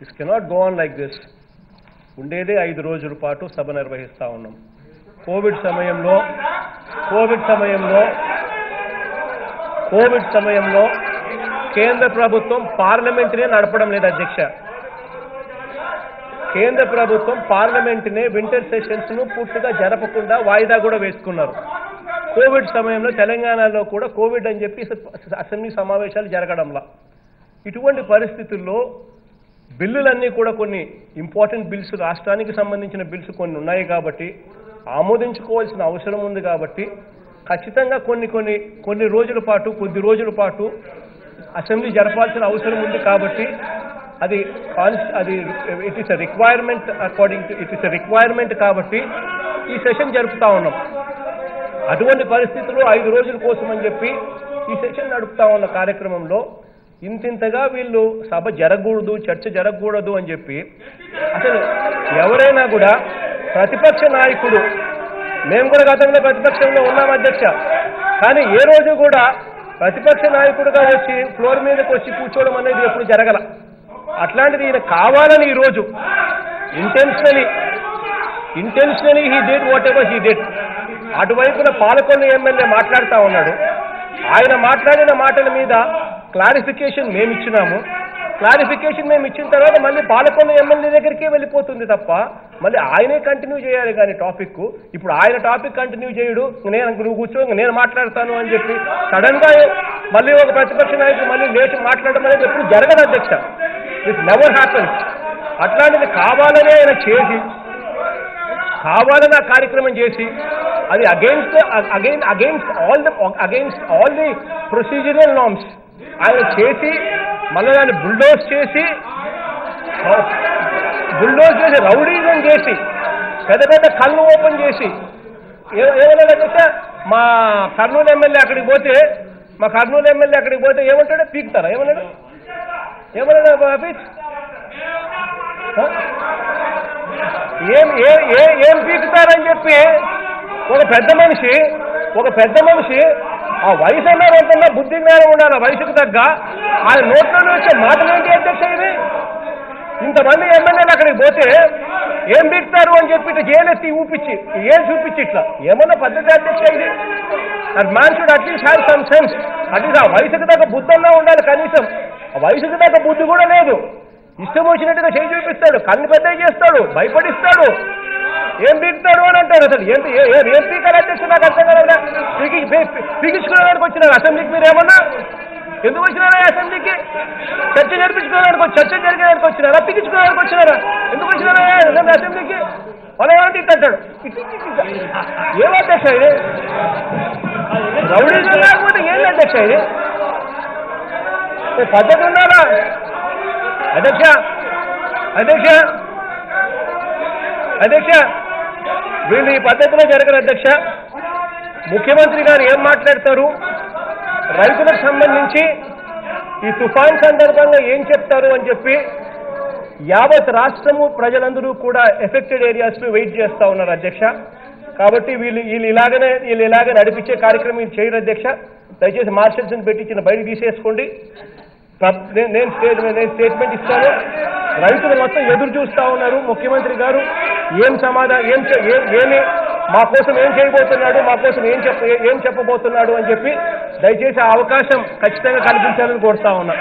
This cannot go on like this ఉండేదే ఐదు రోజుల పాటు సభ నిర్వహిస్తా ఉన్నాం. కోవిడ్ సమయంలో కోవిడ్ సమయంలో కోవిడ్ సమయంలో కేంద్ర ప్రభుత్వం పార్లమెంట్నే నడపడం లేదు అధ్యక్ష. కేంద్ర ప్రభుత్వం పార్లమెంట్నే వింటర్ సెషన్స్ను పూర్తిగా జరపకుండా వాయిదా కూడా వేసుకున్నారు. కోవిడ్ సమయంలో తెలంగాణలో కూడా కోవిడ్ అని చెప్పి అసెంబ్లీ సమావేశాలు జరగడంలా. ఇటువంటి పరిస్థితుల్లో బిల్లులన్నీ కూడా కొన్ని ఇంపార్టెంట్ బిల్స్ రాష్ట్రానికి సంబంధించిన బిల్స్ కొన్ని ఉన్నాయి కాబట్టి ఆమోదించుకోవాల్సిన అవసరం ఉంది కాబట్టి ఖచ్చితంగా కొన్ని కొన్ని కొన్ని రోజుల పాటు కొద్ది రోజుల పాటు అసెంబ్లీ జరపాల్సిన అవసరం ఉంది కాబట్టి అది అది it is requirement according to it is requirement కాబట్టి ఈ సెషన్ జరుపుతా ఉన్నాం. అటువంటి పరిస్థితుల్లో ఐదు రోజుల కోసం అని చెప్పి ఈ సెషన్ నడుపుతా ఉన్న కార్యక్రమంలో ఇంతింతగా వీళ్ళు సభ జరగకూడదు చర్చ జరగకూడదు అని చెప్పి అసలు ఎవరైనా కూడా ప్రతిపక్ష నాయకుడు మేము కూడా గతంలో ప్రతిపక్షంలో ఉన్నాం అధ్యక్ష కానీ ఏ రోజు కూడా ప్రతిపక్ష నాయకుడుగా వచ్చి ఫ్లోర్ మీదకి వచ్చి కూర్చోవడం అనేది ఎప్పుడు జరగల. అట్లాంటిది ఈయన కావాలని ఈరోజు intentionally intentionally he did whatever he did అటువైపున Palakollu MLA మాట్లాడుతూ ఉన్నాడు. ఆయన మాట్లాడిన మాటల మీద క్లారిఫికేషన్ మేము ఇచ్చినాము క్లారిఫికేషన్ మేము ఇచ్చిన తర్వాత మళ్ళీ పాలకొండ ఎమ్మెల్యే దగ్గరికే వెళ్ళిపోతుంది తప్ప మళ్ళీ ఆయనే కంటిన్యూ చేయాలి కానీ టాపిక్ ఇప్పుడు ఆయన టాపిక్ కంటిన్యూ చేయడు నేను నువ్వు కూర్చో నేను మాట్లాడతాను అని చెప్పి సడన్గా మళ్ళీ ఒక ప్రతిపక్ష నాయకుడు మళ్ళీ లేచి మాట్లాడడం అనేది ఎప్పుడు జరగదు అధ్యక్ష. ఇట్ నెవర్ హ్యాపన్ అట్లాంటిది కావాలనే ఆయన చేసి కావాలని ఆ కార్యక్రమం చేసి అది against again against all the against all the procedural norms ఆయన చేసి మళ్ళీ దాన్ని బుల్డోజ్ చేసి బుల్డోజ్ చేసి రౌడీజం చేసి పెద్ద పెద్ద కళ్ళు ఓపెన్ చేసి ఏ- ఏమన్నాడంటే మా కర్నూలు ఎమ్మెల్యే అక్కడికి పోతే మా కర్నూలు ఎమ్మెల్యే అక్కడికి పోతే ఏమంటాడు పీకుతారా? ఏమన్నాడు? ఏమన్నాడు ఆఫీస్? ఏం ఏ ఏం పీకుతారని చెప్పి ఒక పెద్ద మనిషి ఒక పెద్ద మనిషి ఆ వయసు అన్నారు ఎంతన్నా బుద్ధి జ్ఞానం ఉండాలి ఆ వయసుకు తగ్గ. ఆయన నోట్లోనే వచ్చే మాటలు ఏంటి అధ్యక్ష ఇది? ఇంతమంది ఎమ్మెల్యేలు అక్కడికి పోతే ఏం తిడతారు అని చెప్పి ఏలెత్తి ఊపించి ఏం చూపించి ఇట్లా? ఏమన్నా పద్ధతి అధ్యక్ష ఇది? And man should at least have some sense at least ఆ వయసుకు తగ్గ బుద్ధి ఉండాలి కనీసం. ఆ వయసుకు తగ్గ బుద్ధి కూడా లేదు. ఇష్టం వచ్చినట్టుగా చేయి చూపిస్తాడు కన్ను పెద్ద చేస్తాడు భయపడిస్తాడు. ఏం పీకుతాడు అని అంటారు అసలు? ఏం ఏ- ఏ- ఏం పీకాలి అధ్యక్ష నాకు అర్థం కదా పీకి వచ్చినారు. అసెంబ్లీకి మీరు ఏమన్నా? ఎందుకు వచ్చినారా అసెంబ్లీకి? చర్చ జరిపించుకోవడానికి చర్చ జరిగేదానికి వచ్చినారా? పిగించుకోవడానికి వచ్చినారా? ఎందుకు వచ్చినారా అసెంబ్లీకి? వాళ్ళు ఏమంటే అంటాడు ఏం అధ్యక్ష ఇది? రౌడీజం లేకపోతే ఏం అధ్యక్ష ఇది? పద్ధతి ఉండాలా? అధ్యక్ష అధ్యక్ష అధ్యక్ష వీళ్ళు ఈ పద్ధతిలో జరగరు అధ్యక్ష. ముఖ్యమంత్రి గారు ఏం మాట్లాడతారు? రైతులకు సంబంధించి ఈ తుఫాన్ సందర్భంగా ఏం చెప్తారు అని చెప్పి యావత్ రాష్ట్రము ప్రజలందరూ కూడా ఎఫెక్టెడ్ ఏరియాస్లో వెయిట్ చేస్తా ఉన్నారు అధ్యక్ష. కాబట్టి వీళ్ళు వీళ్ళు ఇలాగనే వీళ్ళు ఇలాగే నడిపించే కార్యక్రమం చేయరు అధ్యక్ష. దయచేసి మార్షల్స్ పెట్టించిన బయట తీసేసుకోండి. నేను స్టేట్మెంట్ నేను స్టేట్మెంట్ ఇస్తాను. రైతులు మొత్తం ఎదురు చూస్తా ఉన్నారు ముఖ్యమంత్రి గారు. ఏం సమాధానం ఏం ఏమి మా కోసం ఏం చేయబోతున్నాడు మా కోసం ఏం చెప్ప ఏం చెప్పబోతున్నాడు అని చెప్పి దయచేసి ఆ అవకాశం ఖచ్చితంగా కల్పించాలని కోరుతా ఉన్నా.